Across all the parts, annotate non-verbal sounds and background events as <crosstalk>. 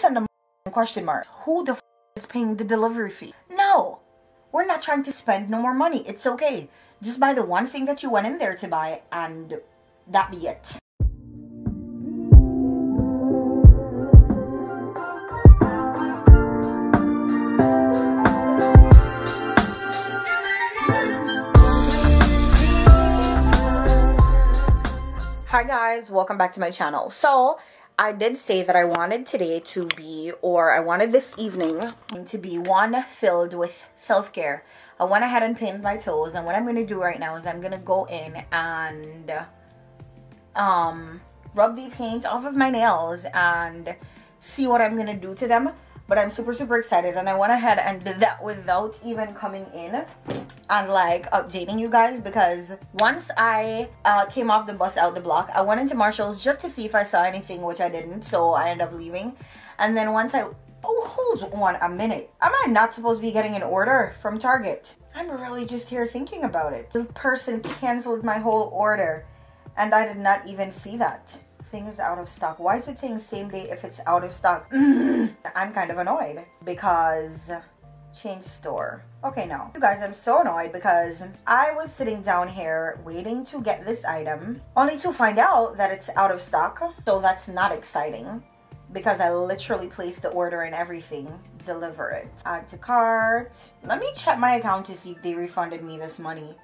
send a question mark. Who the is paying the delivery fee? No, we're not trying to spend no more money. It's okay. Just buy the one thing that you went in there to buy and that be it. Hi guys, welcome back to my channel. So, I did say that I wanted today to be, or I wanted this evening to be one filled with self-care. I went ahead and painted my toes, and what I'm going to do right now is I'm going to go in and um, rub the paint off of my nails and see what I'm going to do to them but I'm super super excited and I went ahead and did that without even coming in and like updating you guys because once I uh, came off the bus out the block I went into Marshall's just to see if I saw anything which I didn't so I ended up leaving. And then once I oh hold on a minute. Am I not supposed to be getting an order from Target? I'm really just here thinking about it. The person canceled my whole order and I did not even see that thing is out of stock. Why is it saying same day if it's out of stock? <clears throat> I'm kind of annoyed because change store. Okay, now, you guys, I'm so annoyed because I was sitting down here waiting to get this item only to find out that it's out of stock. So that's not exciting because I literally placed the order and everything. Deliver it. Add to cart. Let me check my account to see if they refunded me this money.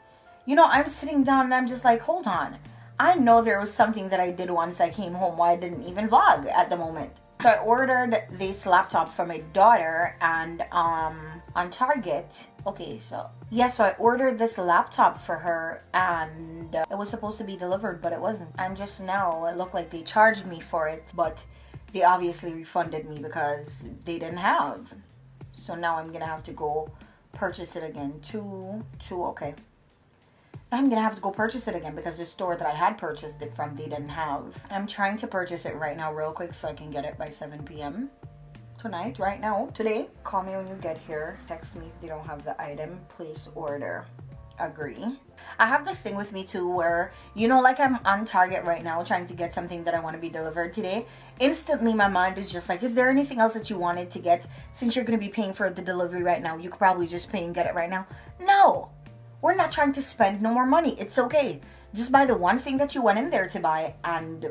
You know, I'm sitting down and I'm just like, hold on. I know there was something that I did once I came home why I didn't even vlog at the moment. So I ordered this laptop for my daughter and um on Target. Okay, so yeah, so I ordered this laptop for her and uh, it was supposed to be delivered, but it wasn't. And just now it looked like they charged me for it, but they obviously refunded me because they didn't have. So now I'm gonna have to go purchase it again. Two, two, okay. I'm gonna have to go purchase it again because the store that I had purchased it from they didn't have. I'm trying to purchase it right now real quick so I can get it by 7 p.m. tonight, right now, today. Call me when you get here. Text me if they don't have the item. Place order. Agree. I have this thing with me too where, you know, like I'm on Target right now trying to get something that I want to be delivered today. Instantly my mind is just like, is there anything else that you wanted to get? Since you're going to be paying for the delivery right now, you could probably just pay and get it right now. No, we're not trying to spend no more money. It's okay. Just buy the one thing that you went in there to buy and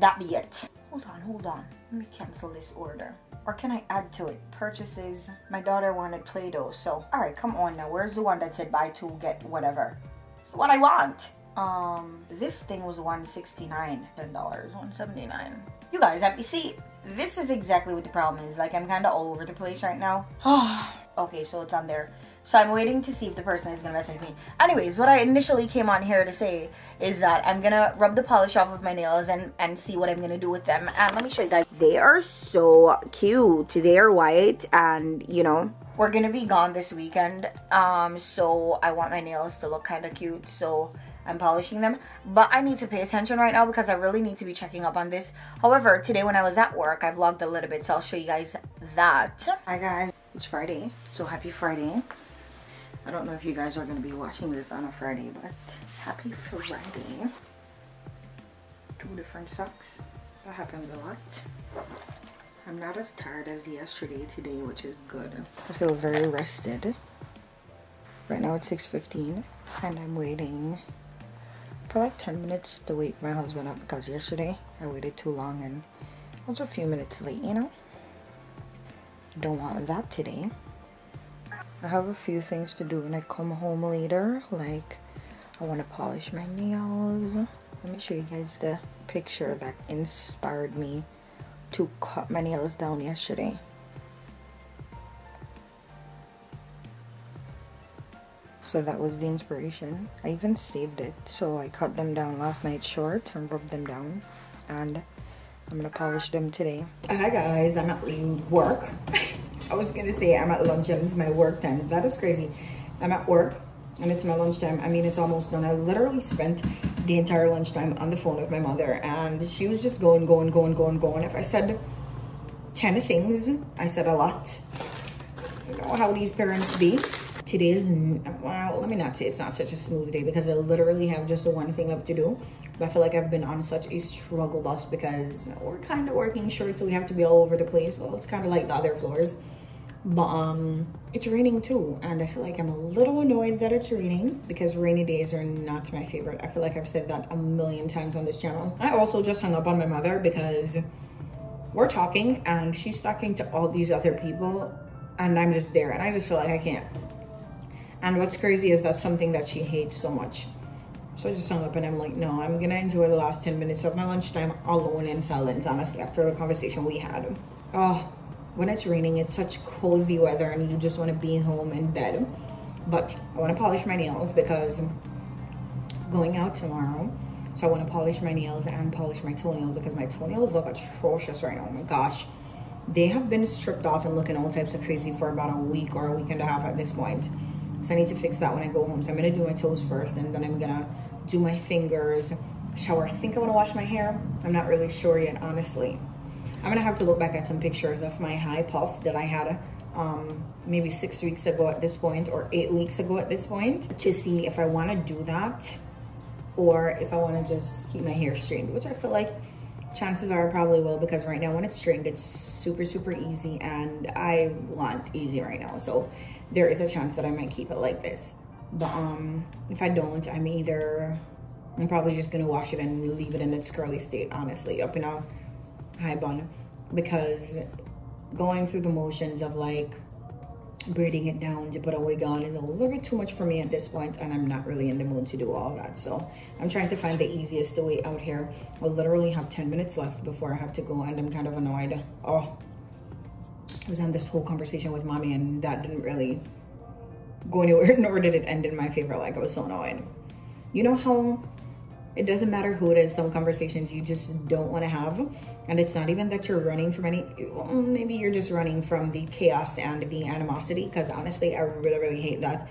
that be it. Hold on, hold on. Let me cancel this order. Or can I add to it? Purchases. My daughter wanted Play-Doh, so... Alright, come on now. Where's the one that said buy two, get whatever? It's what I want. Um, this thing was 169 $10, 179 You guys have to see, this is exactly what the problem is. Like, I'm kind of all over the place right now. <sighs> okay, so it's on there. So I'm waiting to see if the person is going to message me. Anyways, what I initially came on here to say is that I'm going to rub the polish off of my nails and, and see what I'm going to do with them. And let me show you guys. They are so cute. They are white and, you know, we're going to be gone this weekend. Um, so I want my nails to look kind of cute. So I'm polishing them. But I need to pay attention right now because I really need to be checking up on this. However, today when I was at work, I vlogged a little bit. So I'll show you guys that. Hi guys. It's Friday. So happy Friday. I don't know if you guys are going to be watching this on a Friday, but happy Friday. Two different socks. That happens a lot. I'm not as tired as yesterday today, which is good. I feel very rested. Right now it's 6.15 and I'm waiting for like 10 minutes to wake my husband up because yesterday I waited too long and I was a few minutes late, you know? Don't want that today. I have a few things to do when I come home later. Like, I want to polish my nails. Let me show you guys the picture that inspired me to cut my nails down yesterday. So that was the inspiration. I even saved it. So I cut them down last night short and rubbed them down. And I'm going to polish them today. Hi guys, I'm at work. <laughs> I was gonna say I'm at lunch and it's my work time. That is crazy. I'm at work and it's my lunchtime. I mean, it's almost done. I literally spent the entire lunchtime on the phone with my mother and she was just going, going, going, going, going. If I said 10 things, I said a lot. You know how these parents be. today is well let me not say it's not such a smooth day because i literally have just one thing up to do but i feel like i've been on such a struggle bus because we're kind of working short so we have to be all over the place well it's kind of like the other floors but um it's raining too and i feel like i'm a little annoyed that it's raining because rainy days are not my favorite i feel like i've said that a million times on this channel i also just hung up on my mother because we're talking and she's talking to all these other people and i'm just there and i just feel like i can't and what's crazy is that's something that she hates so much. So I just hung up and I'm like, no, I'm gonna enjoy the last 10 minutes of my lunchtime alone in silence, honestly, after the conversation we had. Oh, when it's raining, it's such cozy weather and you just wanna be home in bed. But I wanna polish my nails because going out tomorrow, so I wanna polish my nails and polish my toenails because my toenails look atrocious right now, oh my gosh. They have been stripped off and looking all types of crazy for about a week or a week and a half at this point. So I need to fix that when I go home. So I'm gonna do my toes first and then I'm gonna do my fingers, shower. I think I wanna wash my hair. I'm not really sure yet, honestly. I'm gonna have to look back at some pictures of my high puff that I had um, maybe six weeks ago at this point or eight weeks ago at this point to see if I wanna do that or if I wanna just keep my hair straightened, which I feel like chances are I probably will because right now when it's straightened, it's super, super easy and I want easy right now. So there is a chance that I might keep it like this. But um, if I don't, I'm either, I'm probably just gonna wash it and leave it in its curly state, honestly, up in a high bun. Because going through the motions of like braiding it down to put a wig on is a little bit too much for me at this point and I'm not really in the mood to do all that. So I'm trying to find the easiest way out here. I literally have 10 minutes left before I have to go and I'm kind of annoyed. Oh, I was on this whole conversation with mommy and that didn't really go anywhere, <laughs> nor did it end in my favor. Like I was so annoyed. You know how it doesn't matter who it is, some conversations you just don't want to have. And it's not even that you're running from any, maybe you're just running from the chaos and the animosity. Because honestly, I really, really hate that.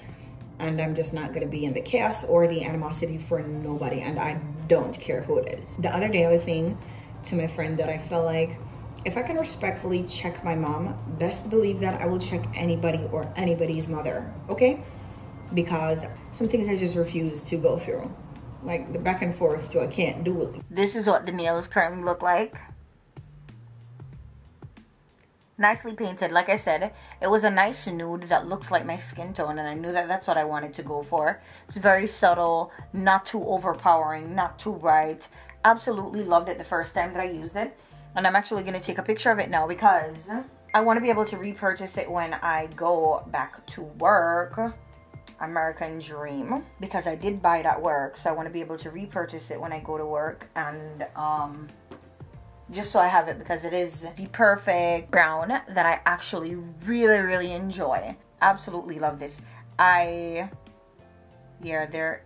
And I'm just not going to be in the chaos or the animosity for nobody. And I don't care who it is. The other day I was saying to my friend that I felt like if I can respectfully check my mom, best believe that I will check anybody or anybody's mother, okay? Because some things I just refuse to go through. Like the back and forth, so I can't do it. This is what the nails currently look like. Nicely painted. Like I said, it was a nice nude that looks like my skin tone and I knew that that's what I wanted to go for. It's very subtle, not too overpowering, not too bright. Absolutely loved it the first time that I used it and I'm actually going to take a picture of it now because I want to be able to repurchase it when I go back to work. American Dream because I did buy it at work so I want to be able to repurchase it when I go to work and um just so I have it because it is the perfect brown that I actually really really enjoy absolutely love this I yeah they're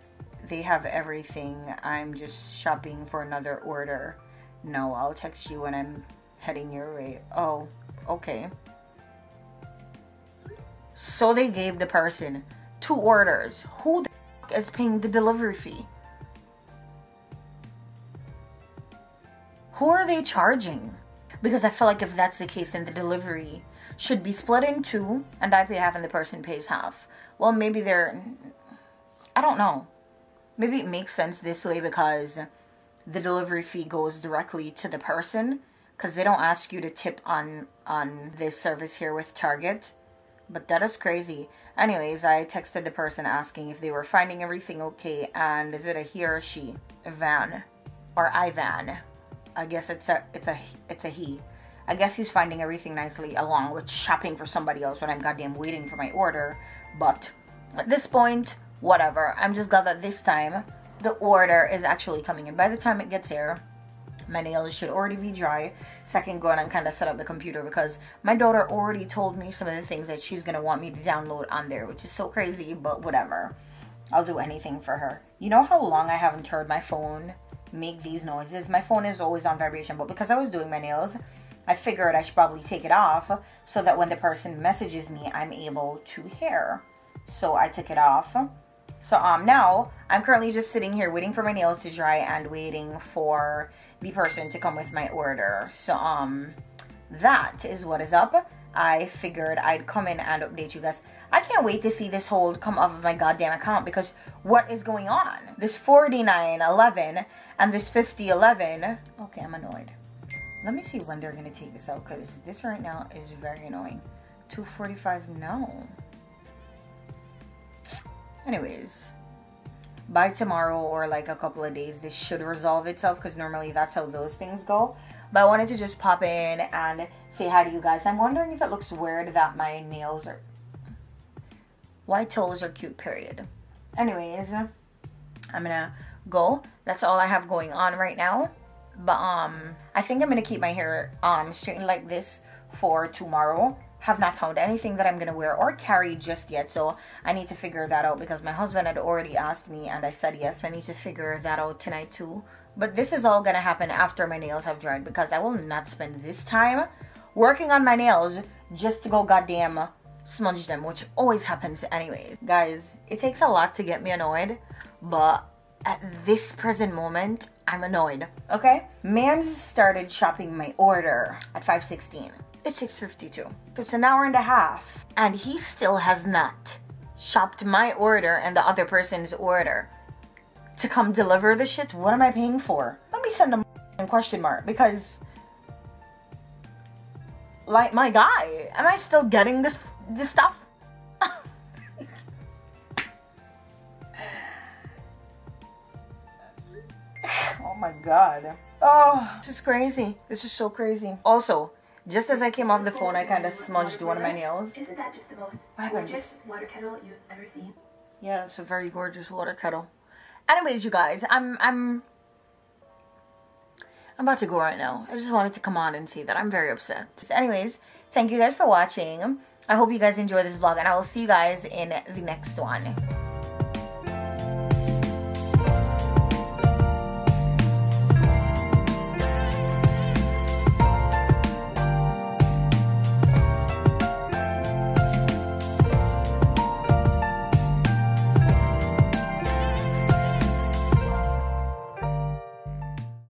they have everything I'm just shopping for another order no, I'll text you when I'm heading your way. Oh, okay. So they gave the person two orders. Who the is paying the delivery fee? Who are they charging? Because I feel like if that's the case, then the delivery should be split in two and I pay half and the person pays half. Well, maybe they're. I don't know. Maybe it makes sense this way because the delivery fee goes directly to the person because they don't ask you to tip on on this service here with Target. But that is crazy. Anyways, I texted the person asking if they were finding everything okay and is it a he or a she? Van or Ivan. I guess it's a it's a it's a he. I guess he's finding everything nicely along with shopping for somebody else when I'm goddamn waiting for my order. But at this point, whatever. I'm just glad that this time the order is actually coming in. By the time it gets here, my nails should already be dry so I can go and kind of set up the computer because my daughter already told me some of the things that she's going to want me to download on there, which is so crazy, but whatever. I'll do anything for her. You know how long I haven't heard my phone make these noises? My phone is always on vibration, but because I was doing my nails, I figured I should probably take it off so that when the person messages me, I'm able to hear. So I took it off so um now I'm currently just sitting here waiting for my nails to dry and waiting for the person to come with my order. So um that is what is up. I figured I'd come in and update you guys. I can't wait to see this hold come off of my goddamn account because what is going on? This 49.11 and this 50.11. Okay, I'm annoyed. Let me see when they're to take this out because this right now is very annoying. 245 no. Anyways, by tomorrow or like a couple of days, this should resolve itself because normally that's how those things go. But I wanted to just pop in and say hi to you guys. I'm wondering if it looks weird that my nails are... White toes are cute, period. Anyways, I'm gonna go. That's all I have going on right now. But um, I think I'm gonna keep my hair um straightened like this for tomorrow have not found anything that I'm gonna wear or carry just yet. So I need to figure that out because my husband had already asked me and I said yes. I need to figure that out tonight too. But this is all gonna happen after my nails have dried because I will not spend this time working on my nails just to go goddamn smudge them, which always happens anyways. Guys, it takes a lot to get me annoyed, but at this present moment, I'm annoyed. Okay? Mans started shopping my order at 516. It's 6.52. It's an hour and a half. And he still has not shopped my order and the other person's order to come deliver the shit. What am I paying for? Let me send a question mark because like my guy, am I still getting this this stuff? <laughs> oh my god. Oh, this is crazy. This is so crazy. Also, just as I came off the phone, I kind of smudged one of my nails. Isn't that just the most gorgeous water kettle you've ever seen? Yeah, it's a very gorgeous water kettle. Anyways, you guys, I'm I'm I'm about to go right now. I just wanted to come on and say that I'm very upset. So anyways, thank you guys for watching. I hope you guys enjoy this vlog and I will see you guys in the next one.